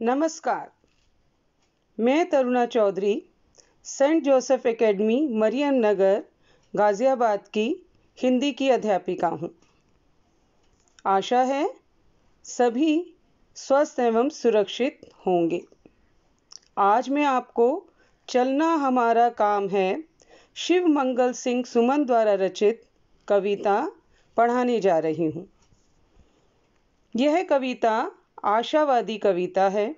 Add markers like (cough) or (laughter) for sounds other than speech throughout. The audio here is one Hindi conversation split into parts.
नमस्कार। मैं Taruna Chaudhary, saint Joseph academy, Mariam Nagar, Ghaziabad की हिंदी की अध्यापिका हूँ। आशा है सभी स्वस्थ एवं सुरक्षित होंगे। आज मैं आपको चलना हमारा काम है शिव मंगल सिंह सुमन द्वारा रचित कविता पढ़ाने जा रही हूँ। यह कविता आशावादी कविता है।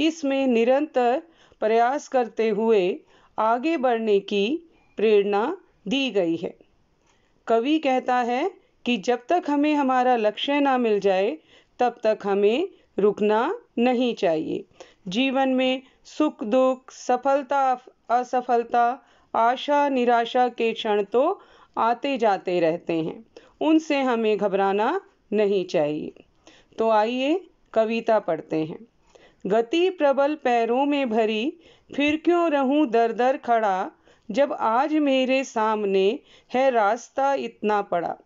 इसमें निरंतर प्रयास करते हुए आगे बढ़ने की प्रेरणा दी गई है। कवि कहता है कि जब तक हमें हमारा लक्ष्य ना मिल जाए, तब तक हमें रुकना नहीं चाहिए। जीवन में सुख, दुख, सफलता, असफलता, आशा, निराशा के क्षण तो आते जाते रहते हैं। उनसे हमें घबराना नहीं चाहिए। तो आइए कविता पढ़ते हैं। गति प्रबल पैरों में भरी, फिर क्यों रहूँ दर दर खड़ा? जब आज मेरे सामने है रास्ता इतना पड़ा।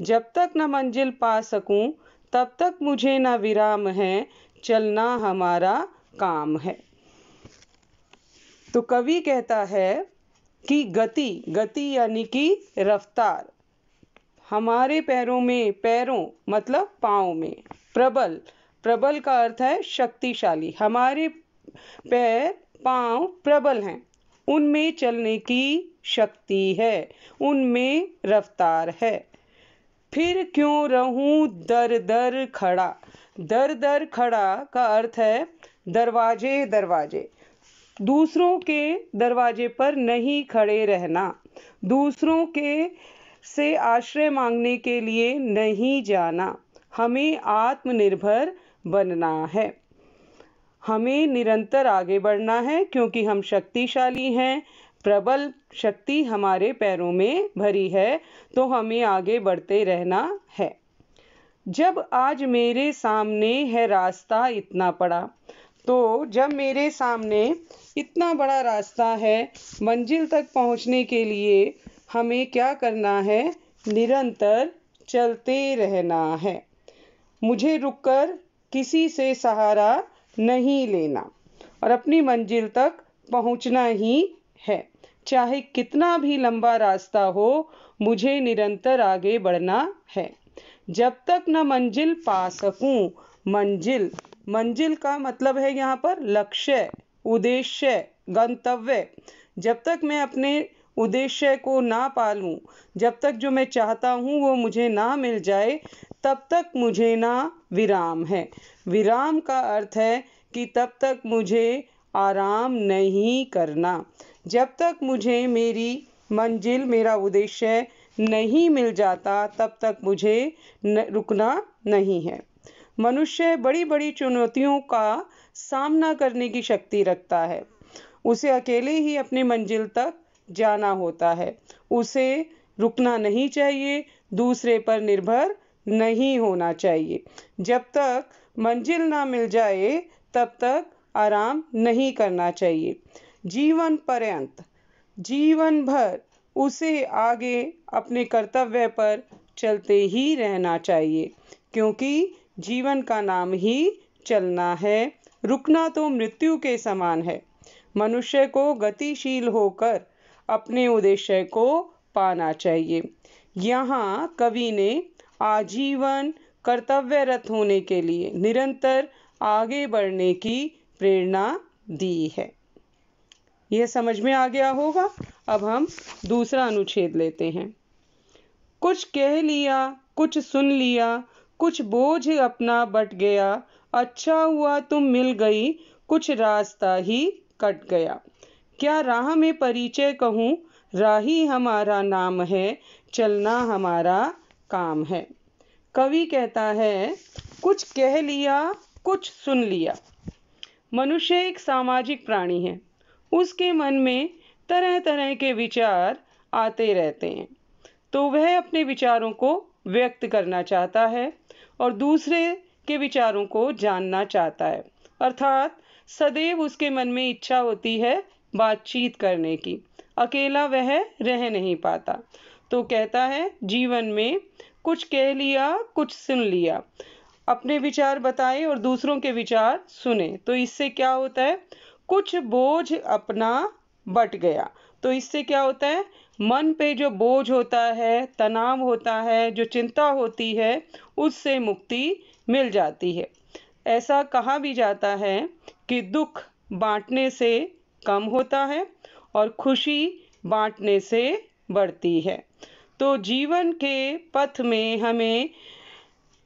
जब तक न मंजिल पा सकूँ, तब तक मुझे न विराम है, चलना हमारा काम है। तो कवि कहता है कि गति गति यानी कि रफ्तार। हमारे पैरों में, पैरों मतलब पाँव में, प्रबल प्रबल का अर्थ है शक्तिशाली। हमारे पैर, पाँव प्रबल हैं। उनमें चलने की शक्ति है। उनमें रफ्तार है। फिर क्यों रहूँ दर दर खड़ा? दर दर खड़ा का अर्थ है दरवाजे दरवाजे। दूसरों के दरवाजे पर नहीं खड़े रहना। दूसरों के से आश्रय मांगने के लिए नहीं जाना। हमें आत्मनिर्भर बनना है। हमें निरंतर आगे बढ़ना है क्योंकि हम शक्तिशाली हैं। प्रबल शक्ति हमारे पैरों में भरी है तो हमें आगे बढ़ते रहना है। जब आज मेरे सामने है रास्ता इतना बड़ा तो जब मेरे सामने इतना बड़ा रास्ता है, मंजिल तक पहुँचने के लिए हमें क्या करना है? निरंतर चलते रहना है। मुझे रुककर किसी से सहारा नहीं लेना और अपनी मंजिल तक पहुँचना ही है। चाहे कितना भी लंबा रास्ता हो, मुझे निरंतर आगे बढ़ना है। जब तक न मंजिल पा सकूँ, मंजिल मंजिल का मतलब है यहाँ पर लक्ष्य, उद्देश्य, गंतव्य। जब तक मैं अपने उद्देश्य को ना पालूं, जब तक जो मैं चाहता हूँ वो मुझे ना मिल जाए तब तक मुझे ना विराम है। विराम का अर्थ है कि तब तक मुझे आराम नहीं करना। जब तक मुझे मेरी मंजिल मेरा उद्देश्य नहीं मिल जाता तब तक मुझे न, रुकना नहीं है। मनुष्य बड़ी बड़ी चुनौतियों का सामना करने की शक्ति रखता है। उसे अकेले ही अपनी मंजिल तक जाना होता है। उसे रुकना नहीं चाहिए दूसरे पर निर्भर नहीं होना चाहिए। जब तक मंजिल ना मिल जाए, तब तक आराम नहीं करना चाहिए। जीवन पर्यंत, जीवन भर उसे आगे अपने कर्तव्य पर चलते ही रहना चाहिए, क्योंकि जीवन का नाम ही चलना है। रुकना तो मृत्यु के समान है। मनुष्य को गतिशील होकर अपने उद्देश्य को पाना चाहिए। यहाँ कवि ने आजीवन कर्तव्यरत होने के लिए निरंतर आगे बढ़ने की प्रेरणा दी है। यह समझ में आ गया होगा? अब हम दूसरा अनुच्छेद लेते हैं। कुछ कह लिया, कुछ सुन लिया, कुछ बोझ अपना बट गया अच्छा हुआ तुम मिल गई, कुछ रास्ता ही कट गया। क्या राह में परिचय कहूँ? राही हमारा नाम है, चलना हमारा काम है। कवि कहता है, कुछ कह लिया, कुछ सुन लिया। मनुष्य एक सामाजिक प्राणी है। उसके मन में तरह तरह के विचार आते रहते हैं। तो वह अपने विचारों को व्यक्त करना चाहता है और दूसरे के विचारों को जानना चाहता है। अर्थात, सदैव उसके मन में इच्छा होती है बातचीत करने की। अकेला वह रह नहीं पाता। तो कहता है, जीवन में कुछ कह लिया, कुछ सुन लिया। अपने विचार बताए और दूसरों के विचार सुने। तो इससे क्या होता है? कुछ बोझ अपना बट गया। तो इससे क्या होता है? मन पे जो बोझ होता है, तनाव होता है, जो चिंता होती है, उससे मुक्ति मिल जाती है। ऐसा कहा भी जाता है कि दुख बांटने से कम होता है और खुशी बांटने से बढ़ती है। तो जीवन के पथ में हमें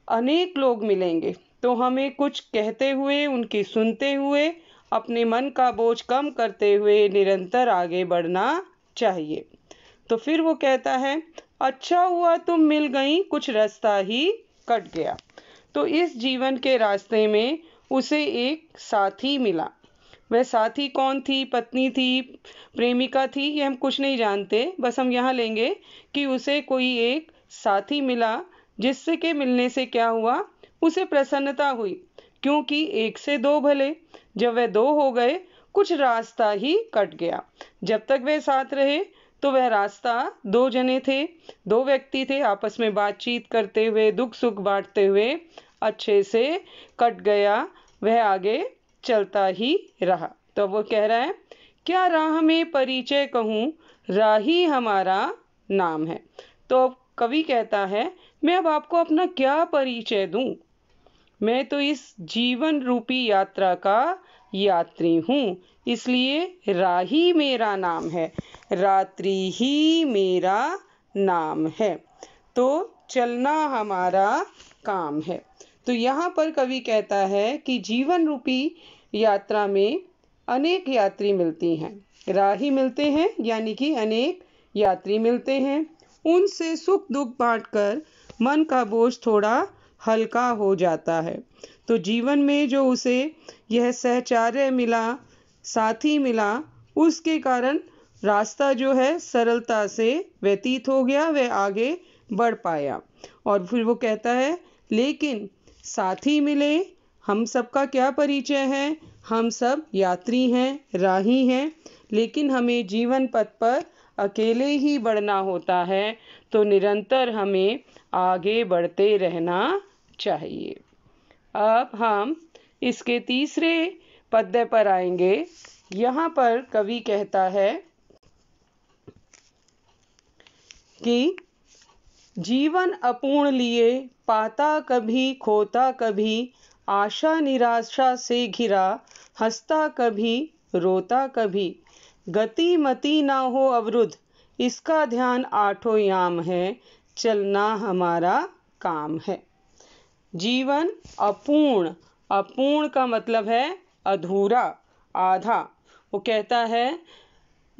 अनेक लोग मिलेंगे। तो हमें कुछ कहते हुए, उनकी सुनते हुए, अपने मन का बोझ कम करते हुए निरंतर आगे बढ़ना चाहिए। तो फिर वो कहता है अच्छा हुआ तुम मिल गई, कुछ रास्ता ही कट गया। तो इस जीवन के रास्ते में उसे एक साथी मिला। वह साथी कौन थी, पत्नी थी, प्रेमिका थी, ये हम कुछ नहीं जानते। बस हम यहाँ लेंगे कि उसे कोई एक साथी मिला, जिससे के मिलने से क्या हुआ? उसे प्रसन्नता हुई, क्योंकि एक से दो भले। जब वह दो हो गए, कुछ रास्ता ही कट गया। जब तक वे साथ रहे तो वह रास्ता दो जने थे। दो व्यक्ति थे, आपस में बातचीत करते हुए दुख सुख बांटते हुए अच्छे से कट गया। वह आगे चलता ही रहा। तो वो कह रहा है, क्या राह में परिचय कहूँ? राही हमारा नाम है। तो कवि कहता है, मैं अब आपको अपना क्या परिचय दूँ? मैं तो इस जीवन रूपी यात्रा का यात्री हूँ, इसलिए राही मेरा नाम है। रात्रि ही मेरा नाम है तो चलना हमारा काम है। तो यहाँ पर कवि कहता है कि जीवन रूपी यात्रा में अनेक यात्री मिलती हैं। राही मिलते हैं, यानी कि अनेक यात्री मिलते हैं। उनसे सुख दुख बांटकर मन का बोझ थोड़ा हल्का हो जाता है। तो जीवन में जो उसे यह सहचार्य मिला, साथी मिला, उसके कारण रास्ता जो है सरलता से व्यतीत हो गया, वह आगे बढ़ पाया। और फिर वो कहता है, लेकिन साथी मिले हम सबका क्या परिचय है? हम सब यात्री हैं, राही हैं, लेकिन हमें जीवन पथ पर अकेले ही बढ़ना होता है तो निरंतर हमें आगे बढ़ते रहना चाहिए। अब हम इसके तीसरे पद्य पर आएँगे। यहाँ पर कवि कहता है कि, जीवन अपूर्ण लिए, पाता कभी, खोता कभी आशा निराशा से घिरा, हंसता कभी, रोता कभी। गति मति ना हो अवरुद्ध, इसका ध्यान आठों याम है, चलना हमारा काम है। जीवन अपूर्ण अपूर्ण का मतलब है अधूरा, आधा। वो कहता है,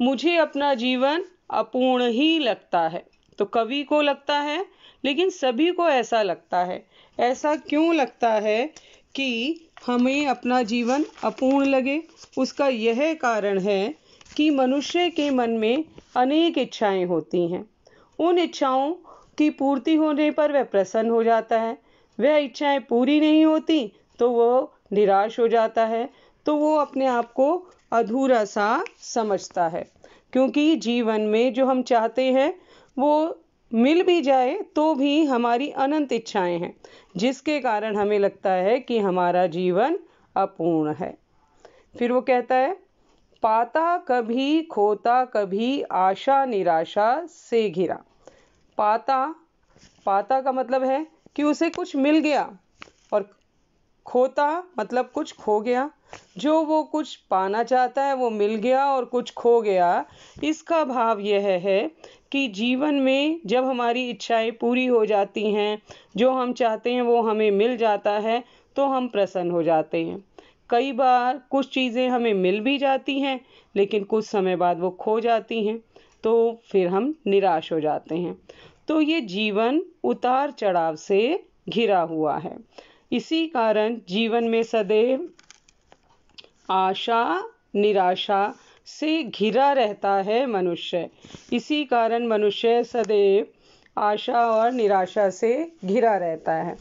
मुझे अपना जीवन अपूर्ण ही लगता है। तो कवि को लगता है, लेकिन सभी को ऐसा लगता है। ऐसा क्यों लगता है? कि हमें अपना जीवन अपूर्ण लगे। उसका यह कारण है कि मनुष्य के मन में अनेक इच्छाएँ होती हैं। उन इच्छाओं की पूर्ति होने पर वह प्रसन्न हो जाता है। वह इच्छाएँ पूरी नहीं होती तो वो निराश हो जाता है। तो वो अपने आप को अधूरा सा समझता है। क्योंकि जीवन में जो हम चाहते हैं, वो मिल भी जाए तो भी हमारी अनंत इच्छाएँ हैं, जिसके कारण हमें लगता है कि हमारा जीवन अपूर्ण है। फिर वो कहता है, पाता कभी, खोता कभी, आशा, निराशा से घिरा। पाता पाता का मतलब है कि उसे कुछ मिल गया और खोता मतलब कुछ खो गया। जो वो कुछ पाना चाहता है, वो मिल गया और कुछ खो गया। इसका भाव यह है कि जीवन में जब हमारी इच्छाएँ पूरी हो जाती हैं, जो हम चाहते हैं वो हमें मिल जाता है तो हम प्रसन्न हो जाते हैं। कई बार कुछ चीज़ें हमें मिल भी जाती हैं, लेकिन कुछ समय बाद वो खो जाती हैं तो फिर हम निराश हो जाते हैं। तो ये जीवन उतार चढ़ाव से घिरा हुआ है। इसी कारण जीवन में सदैव आशा, निराशा से घिरा रहता है मनुष्य। इसी कारण मनुष्य सदैव आशा और निराशा से घिरा रहता है।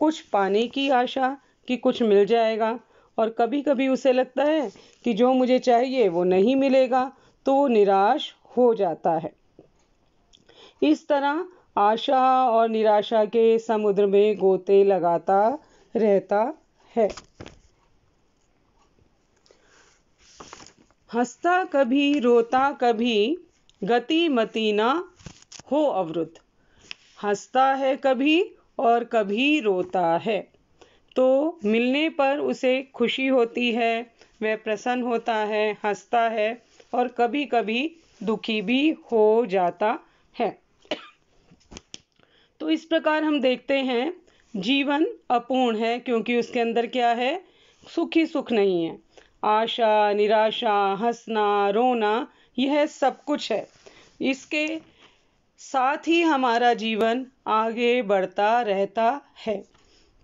कुछ पाने की आशा कि कुछ मिल जाएगा और कभी कभी उसे लगता है कि जो मुझे चाहिए वो नहीं मिलेगा तो वो निराश हो जाता है। इस तरह आशा और निराशा के समुद्र में गोते लगाता रहता है। हंसता कभी, रोता कभी, गति मती ना हो अवरुद्ध। हंसता है कभी और कभी रोता है। तो मिलने पर उसे खुशी होती है, वह प्रसन्न होता है, हंसता है और कभी कभी दुखी भी हो जाता है। तो इस प्रकार हम देखते हैं जीवन अपूर्ण है, क्योंकि उसके अंदर क्या है? सुख ही सुख नहीं है। आशा, निराशा, हंसना, रोना, यह सब कुछ है। इसके साथ ही हमारा जीवन आगे बढ़ता रहता है।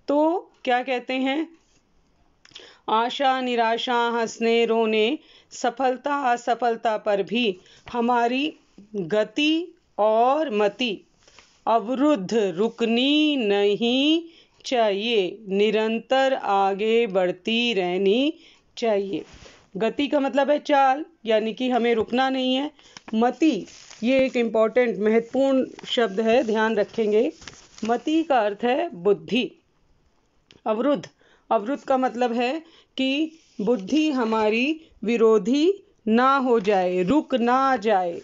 तो क्या कहते हैं? आशा, निराशा, हंसने, रोने, सफलता, असफलता पर भी हमारी गति और मति अवरुद्ध रुकनी नहीं चाहिए, निरंतर आगे बढ़ती रहनी चाहिए। गति का मतलब है चाल, यानी कि हमें रुकना नहीं है। मति, ये एक इंपॉर्टेंट महत्वपूर्ण शब्द है, ध्यान रखेंगे। मति का अर्थ है बुद्धि। अवरुद्ध अवरुद्ध का मतलब है कि बुद्धि हमारी विरोधी ना हो जाए, रुक ना जाए,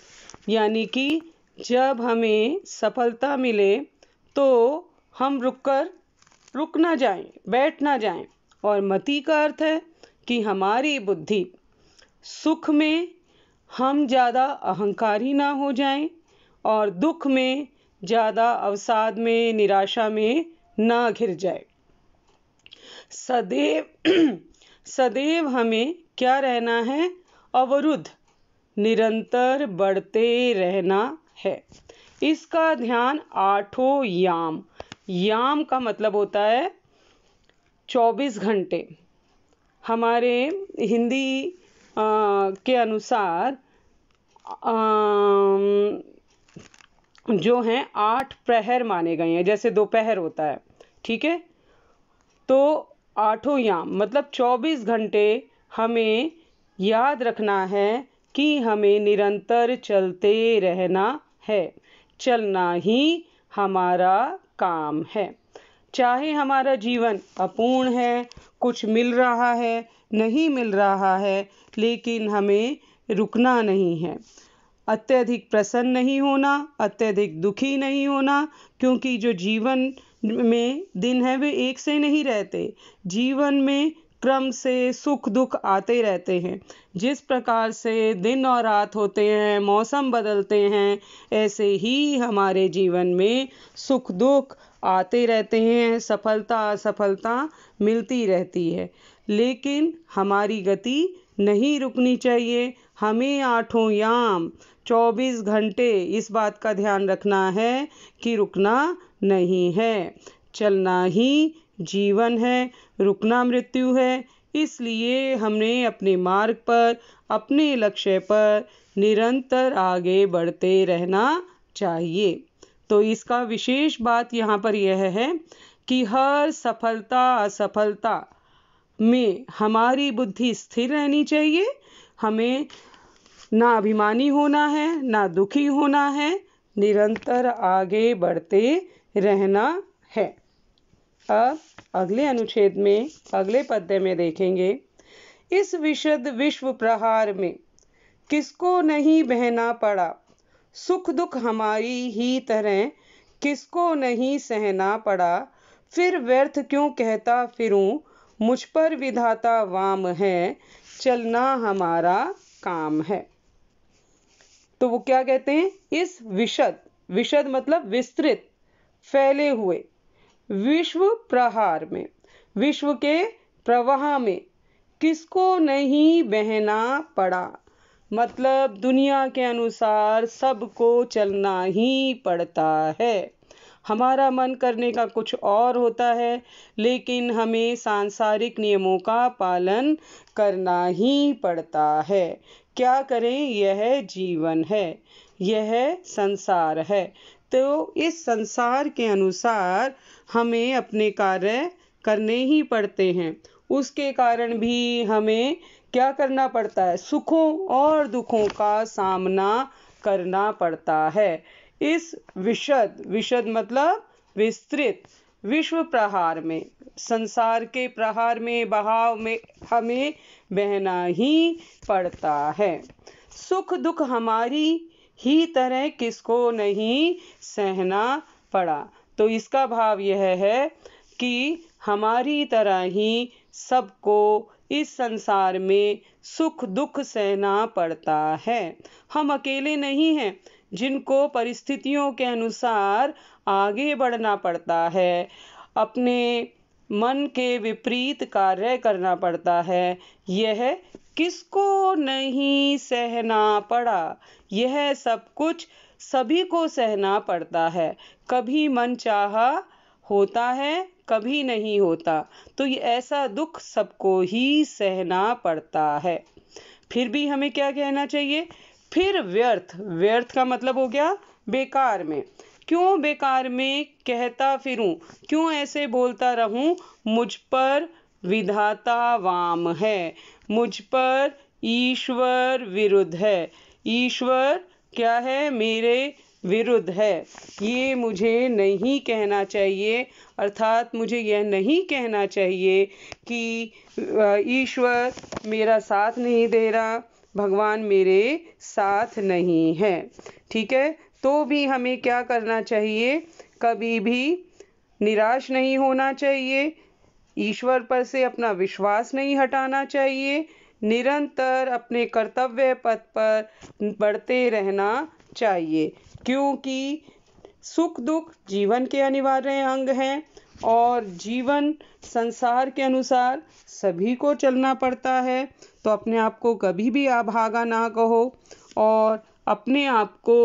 यानी कि जब हमें सफलता मिले तो हम रुककर रुक ना जाएँ, बैठ ना जाएँ। और मति का अर्थ है कि हमारी बुद्धि सुख में हम ज़्यादा अहंकारी ना हो जाएँ और दुख में ज़्यादा अवसाद में निराशा में ना घिर जाए। सदैव (clears throat) सदैव हमें क्या रहना है? अवरुद्ध निरंतर बढ़ते रहना है। इसका ध्यान आठों याम। याम का मतलब होता है चौबीस घंटे। हमारे हिंदी आ, के अनुसार आ, जो हैं आठ प्रहर माने गए हैं जैसे दोपहर होता है ठीक है? तो आठों याम मतलब चौबीस घंटे हमें याद रखना है कि हमें निरंतर चलते रहना है। चलना ही हमारा काम है। चाहे हमारा जीवन अपूर्ण है, कुछ मिल रहा है, नहीं मिल रहा है, लेकिन हमें रुकना नहीं है। अत्यधिक प्रसन्न नहीं होना, अत्यधिक दुखी नहीं होना, क्योंकि जो जीवन में दिन है, वे एक से नहीं रहते। जीवन में क्रम से सुख दुख आते रहते हैं। जिस प्रकार से दिन और रात होते हैं, मौसम बदलते हैं, ऐसे ही हमारे जीवन में सुख दुख आते रहते हैं, सफलता असफलता मिलती रहती है। लेकिन हमारी गति नहीं रुकनी चाहिए। हमें आठों याम, चौबीस घंटे इस बात का ध्यान रखना है कि रुकना नहीं है। चलना ही जीवन है, रुकना मृत्यु है। इसलिए हमने अपने मार्ग पर, अपने लक्ष्य पर निरंतर आगे बढ़ते रहना चाहिए। तो इसका विशेष बात यहाँ पर यह है कि हर सफलता असफलता में हमारी बुद्धि स्थिर रहनी चाहिए। हमें ना अभिमानी होना है, ना दुखी होना है, निरंतर आगे बढ़ते रहना है। अब अगले अनुच्छेद में, अगले पद्य में देखेंगे। इस विशद विश्व प्रहार में किसको नहीं बहना पड़ा? सुख दुख हमारी ही तरह किसको नहीं सहना पड़ा? फिर व्यर्थ क्यों कहता फिरूं? मुझ पर विधाता वाम है, चलना हमारा काम है। तो वो क्या कहते हैं? इस विशद विशद मतलब विस्तृत, फैले हुए। विश्व प्रहार में, विश्व के प्रवाह में किसको नहीं बहना पड़ा? मतलब दुनिया के अनुसार सबको चलना ही पड़ता है। हमारा मन करने का कुछ और होता है, लेकिन हमें सांसारिक नियमों का पालन करना ही पड़ता है। क्या करें? यह जीवन है, यह संसार है। तो इस संसार के अनुसार हमें अपने कार्य करने ही पड़ते हैं। उसके कारण भी हमें क्या करना पड़ता है? सुखों और दुखों का सामना करना पड़ता है। इस विशद विशद मतलब विस्तृत, विश्व प्रहार में, संसार के प्रहार में, बहाव में हमें बहना ही पड़ता है। सुख दुख हमारी ही तरह किसको नहीं सहना पड़ा। तो इसका भाव यह है कि हमारी तरह ही सबको इस संसार में सुख दुख सहना पड़ता है। हम अकेले नहीं हैं, जिनको परिस्थितियों के अनुसार आगे बढ़ना पड़ता है, अपने मन के विपरीत कार्य करना पड़ता है। यह किसको नहीं सहना पड़ा? यह सब कुछ सभी को सहना पड़ता है। कभी मन चाहा होता है, कभी नहीं होता। तो ये ऐसा दुख सबको ही सहना पड़ता है। फिर भी हमें क्या कहना चाहिए? फिर व्यर्थ। व्यर्थ का मतलब हो गया बेकार में। क्यों बेकार में कहता फिरूं? क्यों ऐसे बोलता रहूँ? मुझ पर विधाता वाम है। मुझ पर ईश्वर विरुद्ध है। ईश्वर क्या है? मेरे विरुद्ध है। ये मुझे नहीं कहना चाहिए। अर्थात मुझे यह नहीं कहना चाहिए कि ईश्वर मेरा साथ नहीं दे रहा। भगवान मेरे साथ नहीं है। ठीक है? तो भी हमें क्या करना चाहिए? कभी भी निराश नहीं होना चाहिए। ईश्वर पर से अपना विश्वास नहीं हटाना चाहिए। निरंतर अपने कर्तव्य पथ पर बढ़ते रहना चाहिए, क्योंकि सुख दुख जीवन के अनिवार्य अंग हैं और जीवन संसार के अनुसार सभी को चलना पड़ता है। तो अपने आप को कभी भी अभागा ना कहो और अपने आप को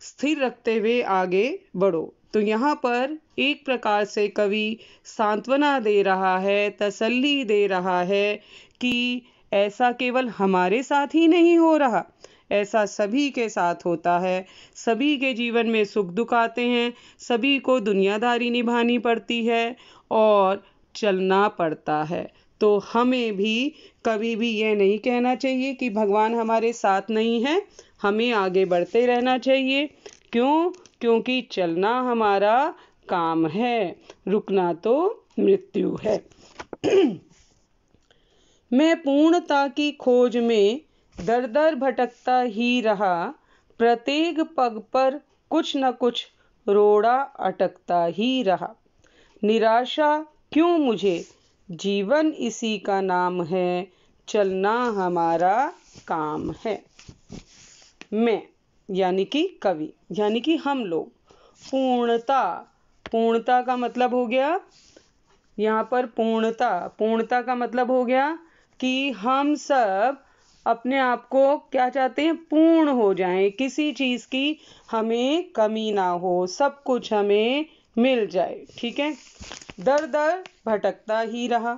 स्थिर रखते हुए आगे बढ़ो। तो यहाँ पर एक प्रकार से कवि सांत्वना दे रहा है, तसल्ली दे रहा है कि ऐसा केवल हमारे साथ ही नहीं हो रहा। ऐसा सभी के साथ होता है। सभी के जीवन में सुख दुख आते हैं। सभी को दुनियादारी निभानी पड़ती है और चलना पड़ता है। तो हमें भी, कभी भी ये नहीं कहना चाहिए कि भगवान हमारे साथ नहीं है। हमें आगे बढ़ते रहना चाहिए। क्यों? क्योंकि चलना हमारा काम है, रुकना तो मृत्यु है। (clears throat) मैं पूर्णता की खोज में दर दर भटकता ही रहा, प्रत्येक पग पर कुछ न कुछ रोड़ा अटकता ही रहा। निराशा क्यों मुझे? जीवन इसी का नाम है, चलना हमारा काम है। मैं यानी कि कवि, यानी कि हम लोग। पूर्णता पूर्णता का मतलब हो गया, यहाँ पर पूर्णता पूर्णता का मतलब हो गया कि हम सब अपने आप को क्या चाहते हैं? पूर्ण हो जाएँ, किसी चीज़ की हमें कमी ना हो, सब कुछ हमें मिल जाए, ठीक है? दर दर भटकता ही रहा।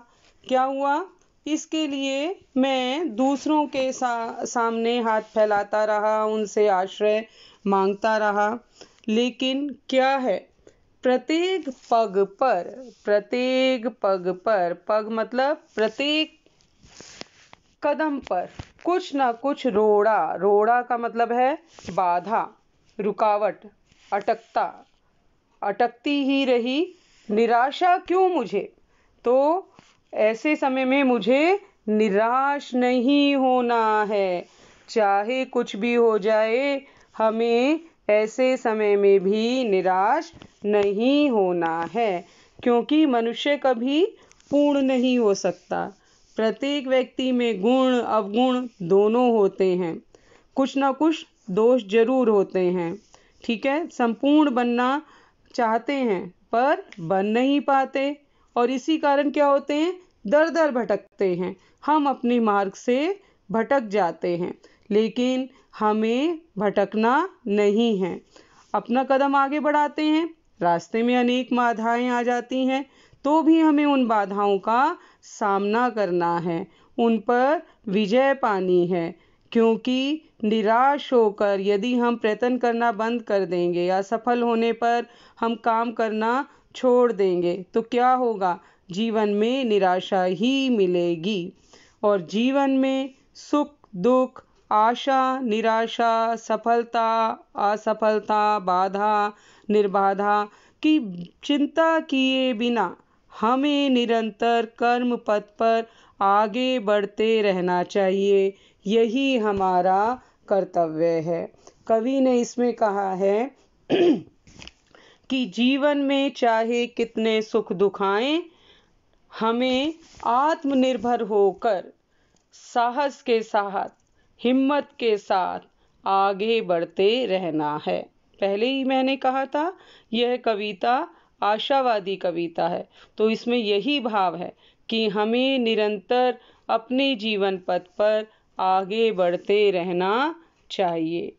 क्या हुआ? इसके लिए मैं दूसरों के सा, सामने हाथ फैलाता रहा उनसे आश्रय माँगता रहा। लेकिन क्या है? प्रत्येक पग पर प्रत्येक पग पर पग मतलब प्रत्येक कदम पर कुछ ना कुछ रोड़ा रोड़ा का मतलब है बाधा रुकावट अटकता अटकती ही रही निराशा क्यों मुझे? तो ऐसे समय में मुझे निराश नहीं होना है। चाहे कुछ भी हो जाए, हमें ऐसे समय में भी निराश नहीं होना है, क्योंकि मनुष्य कभी पूर्ण नहीं हो सकता। प्रत्येक व्यक्ति में गुण, अवगुण दोनों होते हैं। कुछ ना कुछ दोष ज़रूर होते हैं, ठीक है? संपूर्ण बनना चाहते हैं, पर बन नहीं पाते। और इसी कारण क्या होते हैं? दर दर भटकते हैं। हम अपने मार्ग से भटक जाते हैं, लेकिन हमें भटकना नहीं है। अपना कदम आगे बढ़ाते हैं, रास्ते में अनेक बाधाएँ आ जाती हैं तो भी हमें उन बाधाओं का सामना करना है। उन पर विजय पानी है, क्योंकि निराश होकर यदि हम प्रयत्न करना बंद कर देंगे या सफल होने पर हम काम करना छोड़ देंगे तो क्या होगा? जीवन में निराशा ही मिलेगी। और जीवन में सुख, दुख, आशा, निराशा, सफलता, असफलता, बाधा, निर्बाधा की चिंता किए बिना हमें निरंतर कर्म पथ पर आगे बढ़ते रहना चाहिए। यही हमारा कर्तव्य है। कवि ने इसमें कहा है (clears throat) कि जीवन में चाहे कितने सुख दुख हमें आत्मनिर्भर होकर साहस के साथ, हिम्मत के साथ आगे बढ़ते रहना है। पहले ही मैंने कहा था, यह कविता आशावादी कविता है। तो इसमें यही भाव है कि हमें निरंतर अपने जीवन पथ पर आगे बढ़ते रहना चाहिए।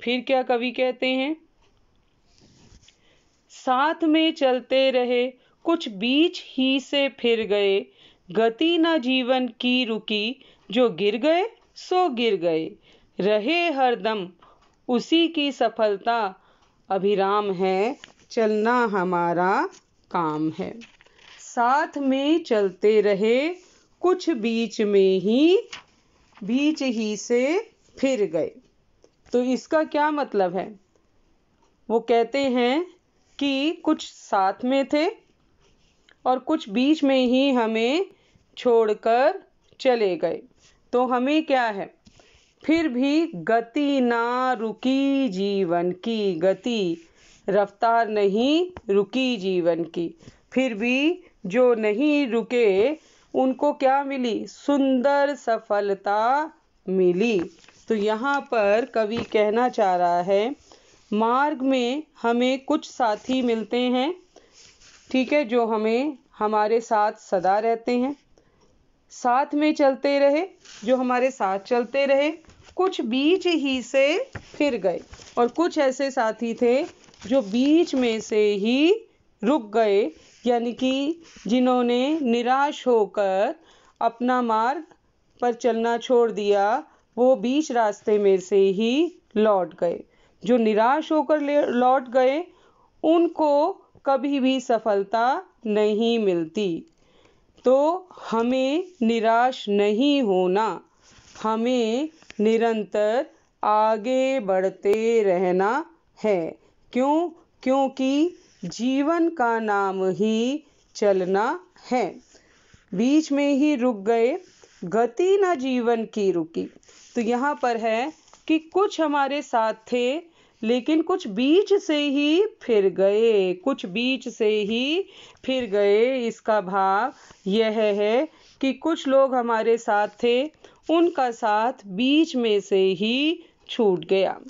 फिर क्या कवि कहते हैं? साथ में चलते रहे कुछ बीच ही से फिर गए। गति न जीवन की रुकी। जो गिर गए, सो गिर गए। रहे हरदम, उसी की सफलता। अभिराम है, चलना हमारा काम है। साथ में चलते रहे, कुछ बीच में ही, बीच ही से फिर गए। तो इसका क्या मतलब है? वो कहते हैं कि कुछ साथ में थे और कुछ बीच में ही हमें छोड़कर चले गए। तो हमें क्या है? फिर भी गति ना रुकी जीवन की, गति रफ्तार नहीं रुकी जीवन की। फिर भी जो नहीं रुके, उनको क्या मिली? सुंदर सफलता मिली। तो यहाँ पर कवि कहना चाह रहा है, मार्ग में हमें कुछ साथी मिलते हैं ठीक है, जो हमें हमारे साथ सदा रहते हैं, साथ में चलते रहे, जो हमारे साथ चलते रहे, कुछ बीच ही से फिर गए, और कुछ ऐसे साथी थे जो बीच में से ही रुक गए, यानी कि जिन्होंने निराश होकर अपना मार्ग पर चलना छोड़ दिया, वो बीच रास्ते में से ही लौट गए। जो निराश होकर लौट गए, उनको कभी भी सफलता नहीं मिलती। तो हमें निराश नहीं होना, हमें निरंतर आगे बढ़ते रहना है। क्यों? क्योंकि जीवन का नाम ही चलना है। बीच में ही रुक गए, गति न जीवन की रुकी। तो यहाँ पर है कि कुछ हमारे साथ थे लेकिन कुछ बीच से ही फिर गए, कुछ बीच से ही फिर गए। इसका भाव यह है कि कुछ लोग हमारे साथ थे, उनका साथ बीच में से ही छूट गया।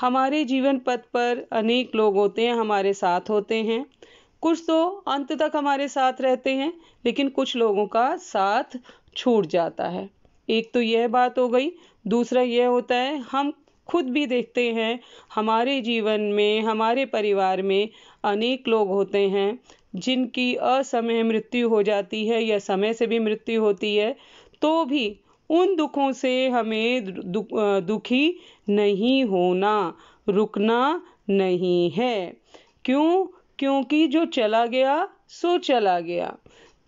हमारे जीवन पथ पर अनेक लोग होते हैं, हमारे साथ होते हैं। कुछ तो अंत तक हमारे साथ रहते हैं, लेकिन कुछ लोगों का साथ छूट जाता है। एक तो यह बात हो गई, दूसरा यह होता है, हम खुद भी देखते हैं। हमारे जीवन में, हमारे परिवार में अनेक लोग होते हैं जिनकी असमय मृत्यु हो जाती है या समय से भी मृत्यु होती है तो भी उन दुखों से हमें दुखी नहीं होना, रुकना नहीं है। क्यों? क्योंकि जो चला गया, सो चला गया।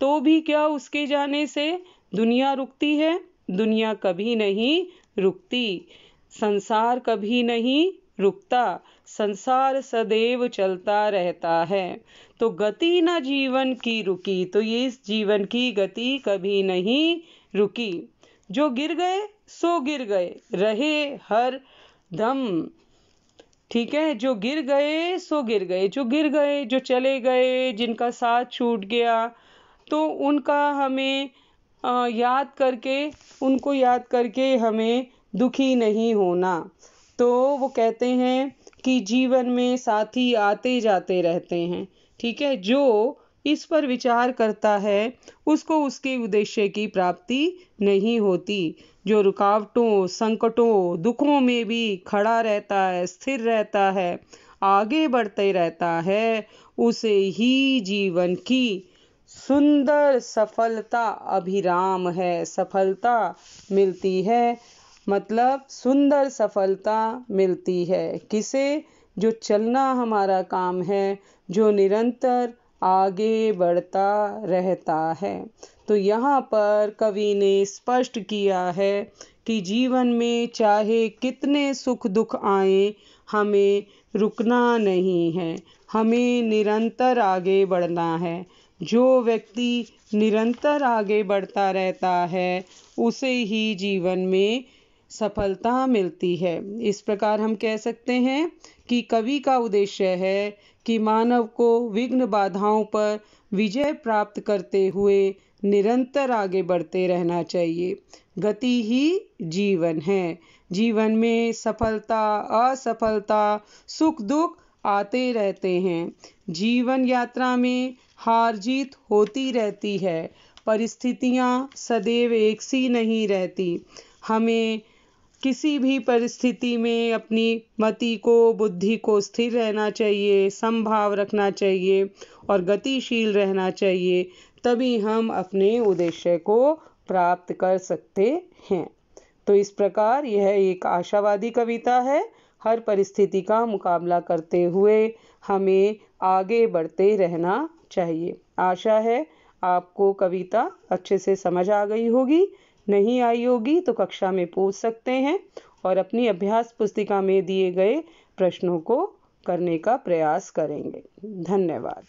तो भी क्या उसके जाने से दुनिया रुकती है? दुनिया कभी नहीं रुकती। संसार कभी नहीं रुकता, संसार सदैव चलता रहता है। तो गति न जीवन की रुकी तो ये इस जीवन की गति कभी नहीं रुकी। जो गिर गए, सो गिर गए, रहे हर दम। ठीक है, जो गिर गए, सो गिर गए, जो गिर गए, जो चले गए, जिनका साथ छूट गया तो उनका हमें याद करके, उनको याद करके हमें दुखी नहीं होना। तो वो कहते हैं कि जीवन में साथी आते जाते रहते हैं, ठीक है? जो इस पर विचार करता है, उसको उसके उद्देश्य की प्राप्ति नहीं होती। जो रुकावटों, संकटों, दुखों में भी खड़ा रहता है, स्थिर रहता है, आगे बढ़ते रहता है, उसे ही जीवन की सुंदर सफलता अभिराम है, सफलता मिलती है। मतलब सुंदर सफलता मिलती है। किसे? जो चलना हमारा काम है, जो निरंतर आगे बढ़ता रहता है। तो यहाँ पर कवि ने स्पष्ट किया है कि जीवन में चाहे कितने सुख दुख आए, हमें रुकना नहीं है। हमें निरंतर आगे बढ़ना है। जो व्यक्ति निरंतर आगे बढ़ता रहता है, उसे ही जीवन में सफलता मिलती है। इस प्रकार हम कह सकते हैं कि कवि का उद्देश्य है कि मानव को विघ्न बाधाओं पर विजय प्राप्त करते हुए निरंतर आगे बढ़ते रहना चाहिए। गति ही जीवन है। जीवन में सफलता, असफलता, सुख दुख आते रहते हैं। जीवन यात्रा में हार जीत होती रहती है। परिस्थितियाँ सदैव एक सी नहीं रहती। हमें किसी भी परिस्थिति में अपनी मति को, बुद्धि को स्थिर रहना चाहिए, संभाव रखना चाहिए और गतिशील रहना चाहिए, तभी हम अपने उद्देश्य को प्राप्त कर सकते हैं। तो इस प्रकार यह एक आशावादी कविता है। हर परिस्थिति का मुकाबला करते हुए हमें आगे बढ़ते रहना चाहिए। आशा है आपको कविता अच्छे से समझ आ गई होगी। नहीं आई होगी तो कक्षा में पूछ सकते हैं और अपनी अभ्यास पुस्तिका में दिए गए प्रश्नों को करने का प्रयास करेंगे। धन्यवाद।